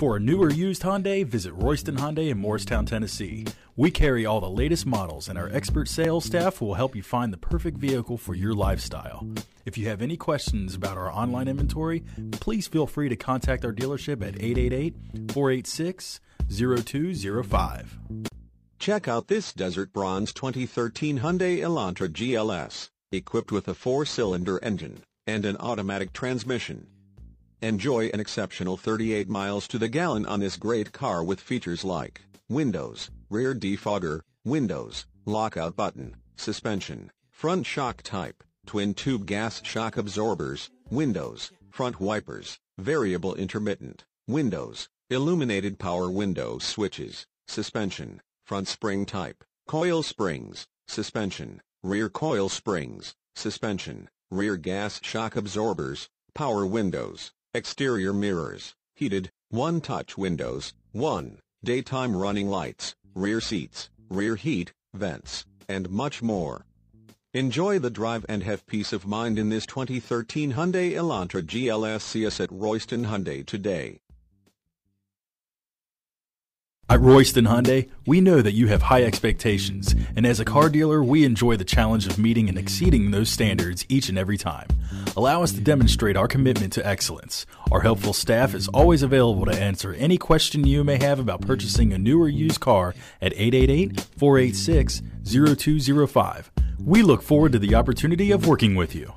For a new or used Hyundai, visit Royston Hyundai in Morristown, Tennessee. We carry all the latest models, and our expert sales staff will help you find the perfect vehicle for your lifestyle. If you have any questions about our online inventory, please feel free to contact our dealership at 888 486 0205. Check out this Desert Bronze 2013 Hyundai Elantra GLS, equipped with a four-cylinder engine and an automatic transmission. Enjoy an exceptional 38 miles to the gallon on this great car with features like windows, rear defogger, windows, lockout button, suspension, front shock type, twin-tube gas shock absorbers, windows, front wipers, variable intermittent, windows, illuminated power window switches, suspension, front spring type, coil springs, suspension, rear coil springs, suspension, rear gas shock absorbers, power windows, exterior mirrors, heated, one-touch windows, one, daytime running lights, rear seats, rear heat, vents, and much more. Enjoy the drive and have peace of mind in this 2013 Hyundai Elantra GLS. Us at Royston Hyundai today. At Royston Hyundai, we know that you have high expectations, and as a car dealer, we enjoy the challenge of meeting and exceeding those standards each and every time. Allow us to demonstrate our commitment to excellence. Our helpful staff is always available to answer any question you may have about purchasing a new or used car at 888 486 0205. We look forward to the opportunity of working with you.